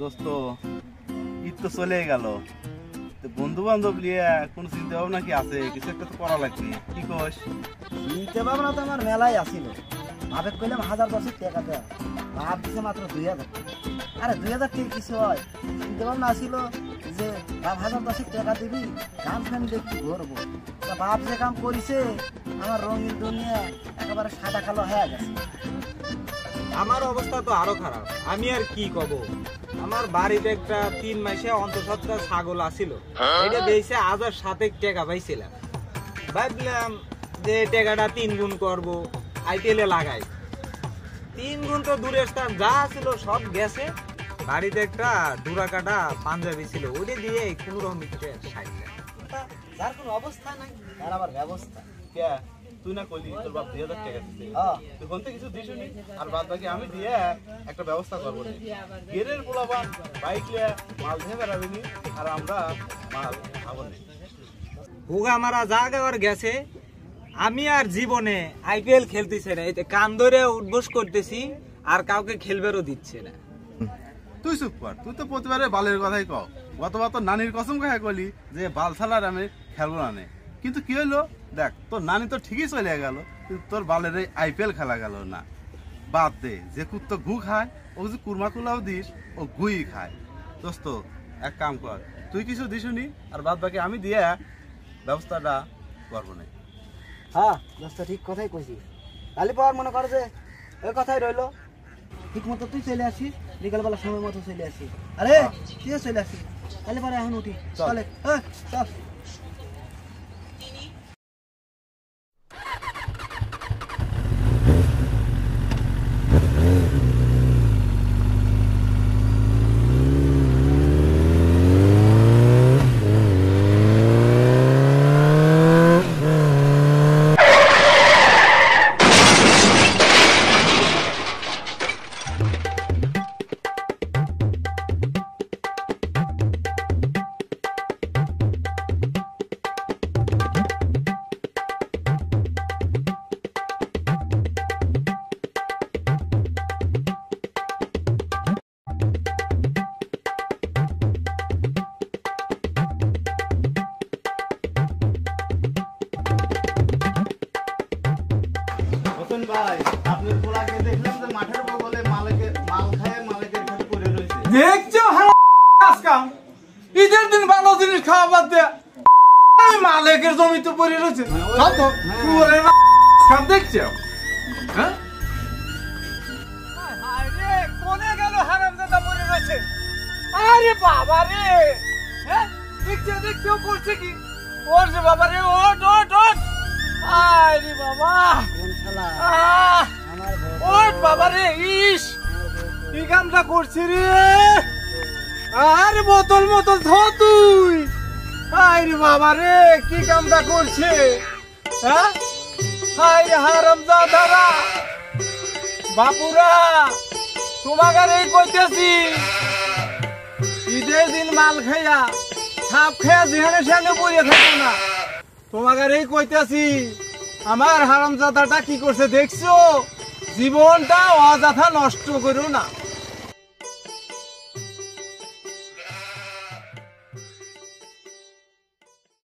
দোস্ত, ঈদ তো চলে গেল। বন্ধু বান্ধব নিয়ে কোন চিন্তা ভাবনা কি আছে? কিছু একটা তো করা লাগবে। কি কোস? চিনতে ভাবনা তো আমার মেলাই আসিল ভাবে কইলাম হাজার দশেক টাকা দেয় ভাব দিছে মাত্র দুই হাজার। আরে দুই হাজার টাকা কিছু হয়। চিনতে ভাবনা আসিল যে, ভাব হাজার দশেক টাকা দিবি গান ফ্যান দেখি ঘুরবো। তা বাপ যে কাম করিছে, আমার রঙিন দুনিয়া একেবারে সাদা কালো হয়ে গেছে। আমার অবস্থা তো আরও খারাপ। আমি আর কি কব? আমার বাড়িতে একটা তিন মাসে অন্তঃসত্ত্বা ছাগল আছিল। এটা দিয়েছে হাজার সাতেক টাকা পাইছিলাম। ভাবলাম যে টাকাটা তিন গুণ করব আইপিএলে লাগাই। তিন গুণ তো দূরের স্থান, যা ছিল সব গেছে। বাড়িতে একটা দুরা কাটা পাঞ্জাবি ছিল ওটা দিয়ে কোনো রকম তা যার কোনো অবস্থা নাই, তার আবার ব্যবস্থা। তুই না কইলি তোর বাপ দুই হাজার টাকা দিতে হ্যাঁ। তুই কোন কিছু দিসনি আর বাদ বাকি আমি দিয়ে একটা ব্যবস্থা করব গেরের পোলাবান বাইক নিয়ে মাল দিয়ে বেড়াবিনি আর আমরা মাল খাব হুগা মারা গেছে আমি আর জীবনে আইপিএল খেলতেছে না। এতে কান ধরে উদ্বোস করতেছি আর কাউকে খেলবেরও দিচ্ছে না। তুই চুপ কর তুই তো প্রতিবারে বালের কথাই কও। গতবার তোর নানির কসম খায় কলি যে বাল ছাড়ার আমি খেলব না নে। কিন্তু কি হইল দেখ তোর নানি তো ঠিকই চলে গেল কিন্তু তোর বালের এই আইপিএল খেলা গেল না। বাদ দে যে কুত্তো গু খায় ও যদি কুরমা কুলাও দিস ও গুই খায়। দোস্ত এক কাম কর তুই কিছু দিসনি আর বাদ বাকি আমি দিয়ে ব্যবস্থাটা করব না। হ্যাঁ দোস্ত ঠিক কথাই কইছি কালি পাওয়ার মনে কর যে ওই কথাই রইল ঠিক মতো তুই চলে আসিস বিকালবেলা সময় মতো চলে আসিস আরে তুইও চলে আসিস কালি পরে এখন উঠি। চলে হ্যাঁ চল। ভাই। আপনার পোলাকে দেখলাম যে মাঠের বগলে মালিকে মাল খায় মালিকের ঘরে পড়ে রয়েছে। দেখছ? কাম ঈদের দিন ভালো জিনিস খাওয়া বাদ দেয়া মালিকের জমিতে পড়ে রয়েছে। খাও তো পুরে দেখছ? হ্যাঁ? কোনে গেল হারামজাদা পড়ে রয়েছে? আরে বাবা রে! হ্যাঁ দেখছ দেখছ করছে কি? করছে বাবা রে ওট ওট ওট ইস, কি কামটা করছি রে? আরে বোতল বোতল ধ তুই। আরে বাবা রে, কি কামটা করছে? হ্যাঁ? আরে হারাম দাদারা বাপুরা, তোমাকে এই কইতেছি। ঈদের দিন মাল খাইয়া সাপ খাইয়া যেখানে সেখানে পড়ে থাকো না। তোমাকে এই কইতেছি, আমার হারামজাদাটা কি করছে দেখছ? জীবনটা অযথা নষ্ট করো না।